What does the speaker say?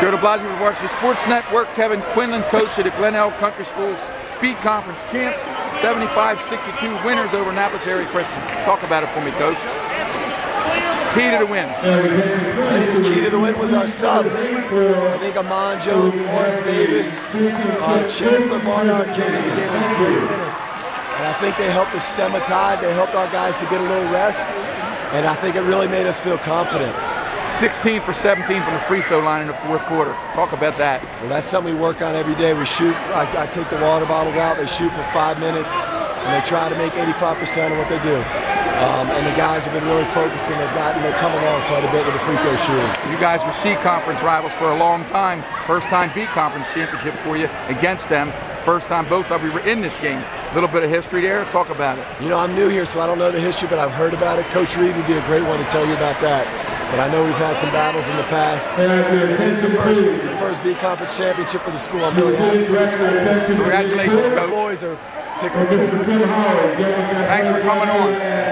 Joe DeBlasio with Varsity Sports Network. Kevin Quinlan, coach of the Glenelg Country Schools B Conference champs. 75-62 winners over Annapolis Area Christian. Talk about it for me, coach. Key to the win. The key to the win was our subs. I think Amon Jones, Lawrence Davis, uh, Chancellor Barnard came in and gave us great minutes. And I think they helped us stem a tide. They helped our guys to get a little rest. And I think it really made us feel confident. 16 for 17 from the free throw line in the fourth quarter. Talk about that. Well, that's something we work on every day. We shoot, I, I take the water bottles out, they shoot for five minutes, and they try to make 85% of what they do. Um, and the guys have been really focused and they've gotten, they've come along quite a bit with the free throw shooting. You guys were C conference rivals for a long time. First time B conference championship for you against them. First time both of you were in this game. A little bit of history there. Talk about it. You know, I'm new here, so I don't know the history, but I've heard about it. Coach Reed would be a great one to tell you about that. But I know we've had some battles in the past. It's the first It's the first B conference championship for the school. I'm really happy for the school. Congratulations, The coach. boys are tickled. Thanks for coming on.